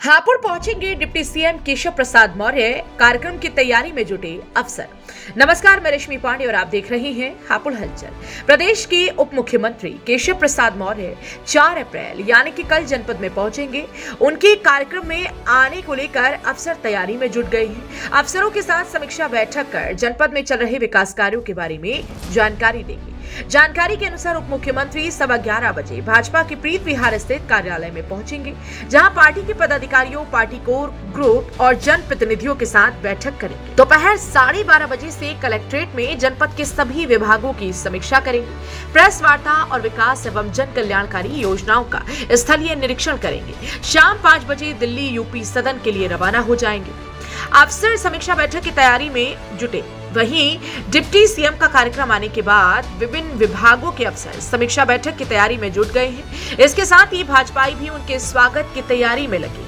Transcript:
हापुड़ पहुँचेंगे deputy CM Keshav Prasad Maurya. कार्यक्रम की तैयारी में जुटे अफसर। नमस्कार, मैं रश्मि पांडे और आप देख रहे हैं हापुड़ हलचल। प्रदेश के उप मुख्यमंत्री केशव प्रसाद मौर्य 4 अप्रैल, यानी कि कल जनपद में पहुँचेंगे। उनके कार्यक्रम में आने को लेकर अफसर तैयारी में जुट गए हैं। अफसरों के साथ समीक्षा बैठक कर जनपद में चल रहे विकास कार्यो के बारे में जानकारी देंगे। जानकारी के अनुसार उप मुख्यमंत्री सवा ग्यारह बजे भाजपा के प्रीत विहार स्थित कार्यालय में पहुँचेंगे, जहाँ पार्टी के पदाधिकारियों, पार्टी कोर ग्रुप और जन प्रतिनिधियों के साथ बैठक करेंगे। दोपहर तो साढ़े बारह बजे से कलेक्ट्रेट में जनपद के सभी विभागों की समीक्षा करेंगे। प्रेस वार्ता और विकास एवं जन कल्याणकारी योजनाओं का स्थलीय निरीक्षण करेंगे। शाम पाँच बजे दिल्ली यूपी सदन के लिए रवाना हो जाएँगे। अफसर समीक्षा बैठक की तैयारी में जुटे। वहीं डिप्टी सीएम का कार्यक्रम आने के बाद विभिन्न विभागों के अफसर समीक्षा बैठक की तैयारी में जुट गए हैं। इसके साथ ही भाजपाई भी उनके स्वागत की तैयारी में लगे